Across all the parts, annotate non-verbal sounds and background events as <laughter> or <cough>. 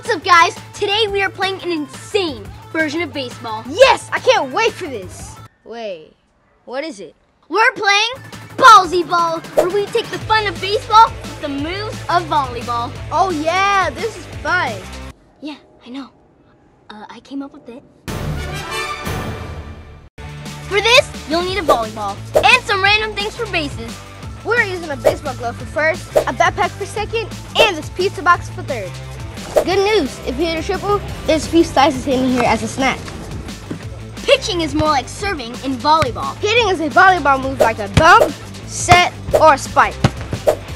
What's up guys? Today we are playing an insane version of baseball. Yes, I can't wait for this. Wait, what is it? We're playing Ballsy Ball, where we take the fun of baseball with the moves of volleyball. Oh yeah, this is fun. Yeah, I know. Uh, I came up with it. For this, you'll need a volleyball and some random things for bases. We're using a baseball glove for first, a backpack for second, and this pizza box for third. Good news, if you hit a triple, there's a few slices in here as a snack. Pitching is more like serving in volleyball. Hitting is a volleyball move like a bump, set, or a spike.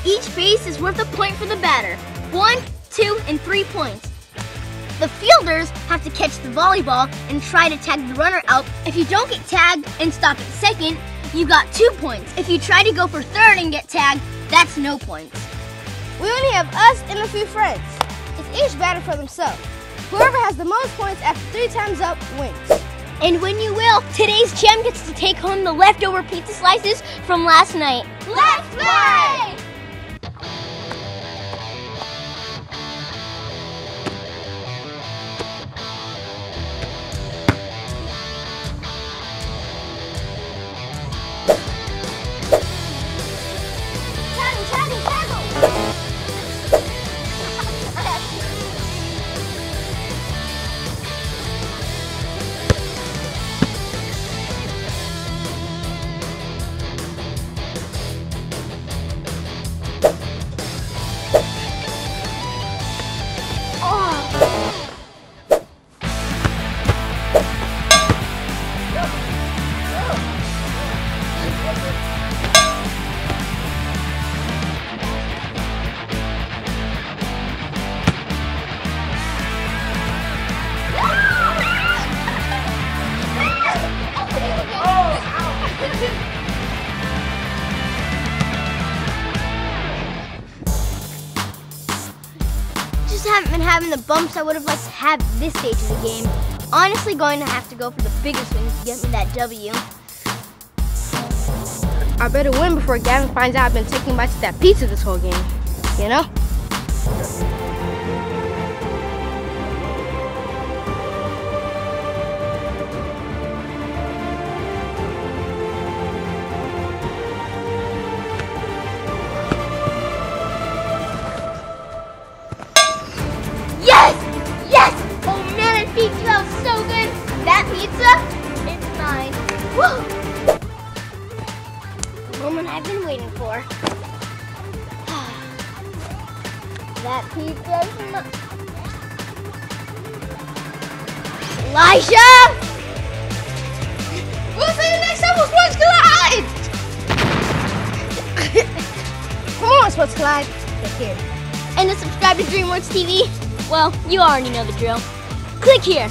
Each base is worth a point for the batter. One, two, and three points. The fielders have to catch the volleyball and try to tag the runner out. If you don't get tagged and stop at second, you got two points. If you try to go for third and get tagged, that's no points. We only have us and a few friends. It's each batter for themselves. Whoever has the most points after three times up wins. And when you will, today's champ gets to take home the leftover pizza slices from last night. Let's play! Just haven't been having the bumps I would have liked to have this stage of the game. Honestly, going to have to go for the bigger swings to get me that W. I better win before Gavin finds out I've been taking bites of that pizza this whole game. You know? Mine. Woo! The moment I've been waiting for. <sighs> that pizza's mine. Delijah! We'll see you next time on Sports Collide! <laughs> Come on, Sports Collide. Take care. And to subscribe to DreamWorks TV, well, you already know the drill. Click here.